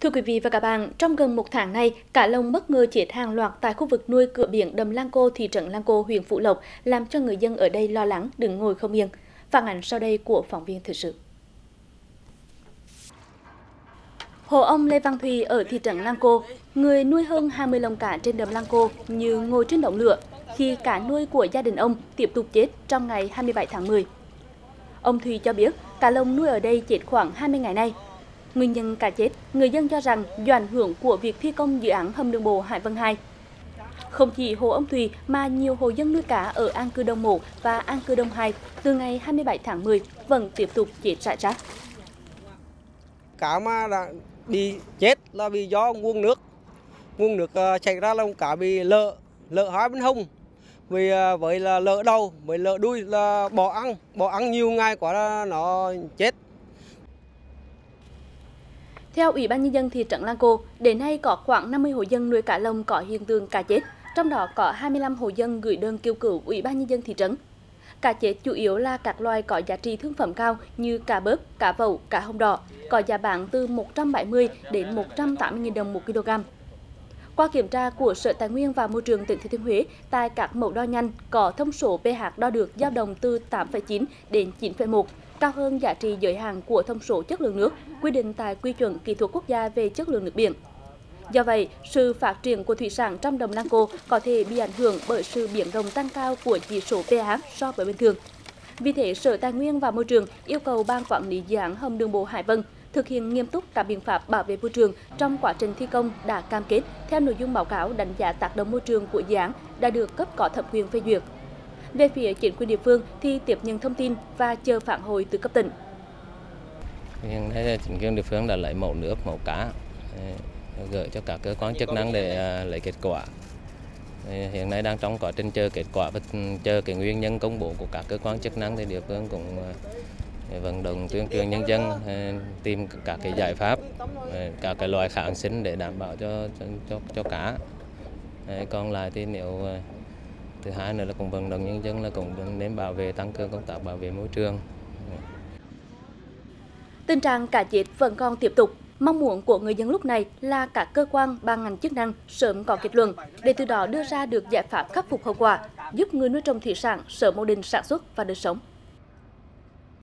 Thưa quý vị và các bạn, trong gần một tháng nay, cá lồng bất ngờ chết hàng loạt tại khu vực nuôi cửa biển đầm Lang Cô, thị trấn Lang Cô, huyện Phú Lộc, làm cho người dân ở đây lo lắng, đứng ngồi không yên. Phản ảnh sau đây của phóng viên thời sự. Hồ ông Lê Văn Thùy ở thị trấn Lang Cô, người nuôi hơn 20 lồng cá trên đầm Lang Cô như ngồi trên đống lửa khi cá nuôi của gia đình ông tiếp tục chết trong ngày 27 tháng 10. Ông Thùy cho biết, cá lồng nuôi ở đây chết khoảng 20 ngày nay. Nguyên nhân cá chết, người dân cho rằng do ảnh hưởng của việc thi công dự án hầm đường bộ Hải Vân 2. Không chỉ hồ ông Thùy mà nhiều hộ dân nuôi cá ở An Cư Đông 1 và An Cư Đông 2 từ ngày 27 tháng 10 vẫn tiếp tục chết rải rác. Cá mà đã bị chết là vì do nguồn nước. Nguồn nước ờ, chảy ra là cá bị lợ, lợ hai bên hông. Vì ờ, với là lợ đầu, với lợ đuôi là bỏ ăn, bỏ ăn nhiều ngày quá là nó chết. Theo Ủy ban nhân dân thị trấn Lăng Cô, đến nay có khoảng 50 hộ dân nuôi cá lồng có hiện tượng cá chết, trong đó có 25 hộ dân gửi đơn kêu cứu Ủy ban nhân dân thị trấn. Cá chết chủ yếu là các loài có giá trị thương phẩm cao như cá bớp, cá vẩu, cá hồng đỏ, có giá bán từ 170 đến 180 000 đồng một kg. Qua kiểm tra của Sở Tài nguyên và Môi trường tỉnh Thừa Thiên Huế, tại các mẫu đo nhanh có thông số pH đo được dao động từ 8,9 đến 9,1, cao hơn giá trị giới hạn của thông số chất lượng nước quy định tại quy chuẩn kỹ thuật quốc gia về chất lượng nước biển. Do vậy, sự phát triển của thủy sản trong đầm Lăng Cô có thể bị ảnh hưởng bởi sự biến động tăng cao của chỉ số pH so với bình thường. Vì thế, Sở Tài nguyên và Môi trường yêu cầu Ban Quản lý dự án hầm đường bộ Hải Vân thực hiện nghiêm túc các biện pháp bảo vệ môi trường trong quá trình thi công đã cam kết theo nội dung báo cáo đánh giá tác động môi trường của dự án đã được cấp có thẩm quyền phê duyệt. Về phía chính quyền địa phương thì tiếp nhận thông tin và chờ phản hồi từ cấp tỉnh. Hiện nay chính quyền địa phương đã lấy mẫu nước, mẫu cá ờ, gửi cho các cơ quan chức năng để ờ, lấy kết quả. Ờ, hiện nay đang trong quá trình chờ kết quả và chờ cái nguyên nhân công bố của các cơ quan chức năng thì địa phương cũng vận động tuyên truyền nhân dân ờ, tìm các cái giải pháp, ờ, các cái loại kháng sinh để đảm bảo cho cho cho cá. Ờ, còn lại thì nếu thứ hai nữa là cũng vận động nhân dân là cũng nên bảo vệ tăng cường công tác bảo vệ môi trường. Tình trạng cá chết vẫn còn tiếp tục Mong muốn của người dân lúc này là các cơ quan ban ngành chức năng sớm có kết luận để từ đó đưa ra được giải pháp khắc phục hậu quả, giúp người nuôi trồng thủy sản sớm ổn định sản xuất và đời sống.